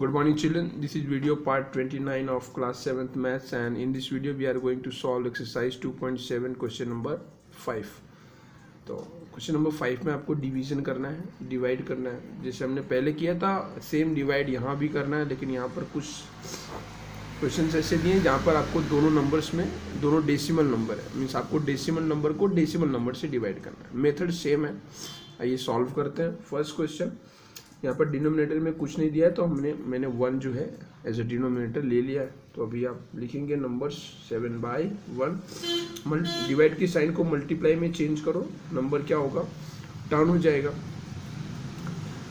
Good morning children, this is video part 29 of class 7th maths and in this video we are going to solve exercise 2.7 question number 5 तो question number five में आपको division करना है divide करना है। जैसे हमने पहले किया था सेम डिवाइड यहाँ भी करना है लेकिन यहाँ पर कुछ क्वेश्चन ऐसे दिए हैं जहाँ पर आपको दोनों नंबर्स में दोनों डेसिमल नंबर है। मीन्स आपको डेसिमल नंबर को डेसिमल नंबर से डिवाइड करना है। मेथड सेम है। आइए सॉल्व करते हैं। फ़र्स्ट क्वेश्चन यहाँ पर डिनोमिनेटर में कुछ नहीं दिया है तो हमने, मैंने वन जो है एज ए डिनोमिनेटर ले लिया है। तो अभी आप लिखेंगे number seven by one divide की साइन को मल्टीप्लाई में चेंज करो नंबर क्या होगा? टर्न हो जाएगा।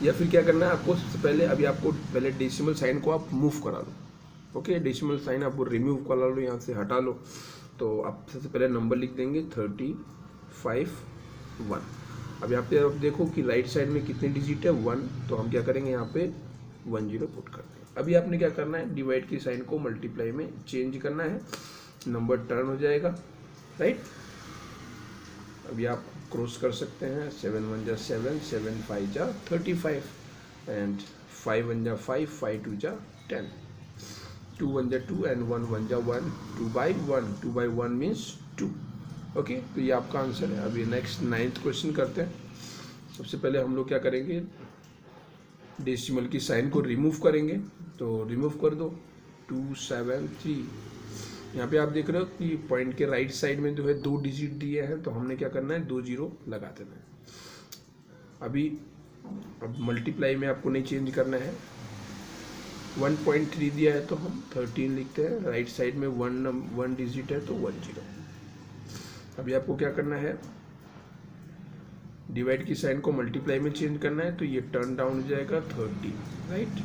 या फिर क्या करना है, आपको सबसे पहले, अभी आपको पहले डेसिमल साइन को आप मूव करा लो ओके डेसिमल साइन आपको रिमूव करा लो, यहाँ से हटा लो। तो आप सबसे पहले नंबर लिख देंगे थर्टी फाइव वन अब यहाँ पे आप देखो कि राइट साइड में कितने डिजिट है? वन तो हम क्या करेंगे यहाँ पे वन ज़ीरो पुट करते हैं अभी आपने क्या करना है? डिवाइड की साइन को मल्टीप्लाई में चेंज करना है। नंबर टर्न हो जाएगा राइट अभी आप क्रॉस कर सकते हैं। सेवन वन जा सेवन सेवन फाइव जा thirty five and five one जा फाइव फाइव टू जा टेन टू वन जा टू एंड वन वन जा one two by one two by one means two okay तो ये आपका आंसर है। अभी नेक्स्ट नाइन्थ क्वेश्चन करते हैं। सबसे पहले हम लोग क्या करेंगे? डेसिमल की साइन को रिमूव करेंगे। तो रिमूव कर दो। टू सेवन थ्री यहाँ पे आप देख रहे हो कि पॉइंट के राइट साइड में जो है दो डिजिट दिए हैं तो हमने क्या करना है? दो ज़ीरो लगा देना है। अभी अब मल्टीप्लाई में आपको नहीं चेंज करना है। वन पॉइंट थ्री दिया है तो हम थर्टीन लिखते हैं। राइट साइड में वन वन डिजिट है तो वन ज़ीरो अभी आपको क्या करना है? डिवाइड की साइन को मल्टीप्लाई में चेंज करना है तो ये टर्न डाउन हो जाएगा थर्टी राइट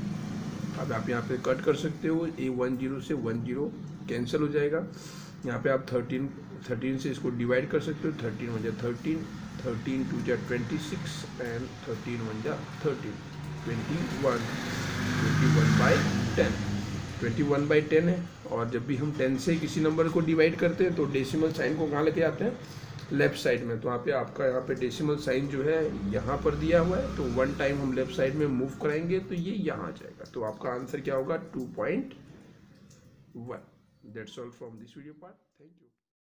अब आप यहाँ पे कट कर सकते हो ए वन ज़ीरो से वन ज़ीरो कैंसिल हो जाएगा। यहाँ पे आप थर्टीन थर्टीन से इसको डिवाइड कर सकते हो थर्टीन वन जा थर्टीन थर्टीन टू जा twenty six and thirteen one जा thirteen twenty one twenty one by ten twenty one by ten है। और जब भी हम टेन से किसी नंबर को डिवाइड करते हैं तो डेसिमल साइन को कहाँ लेके आते हैं? लेफ़्ट साइड में। तो यहाँ पे आपका, यहाँ पे डेसिमल साइन जो है, यहाँ पर दिया हुआ है। तो वन टाइम हम लेफ़्ट साइड में मूव कराएँगे तो ये यहाँ आ जाएगा। तो आपका आंसर क्या होगा? Two point one that's all from this video part thank you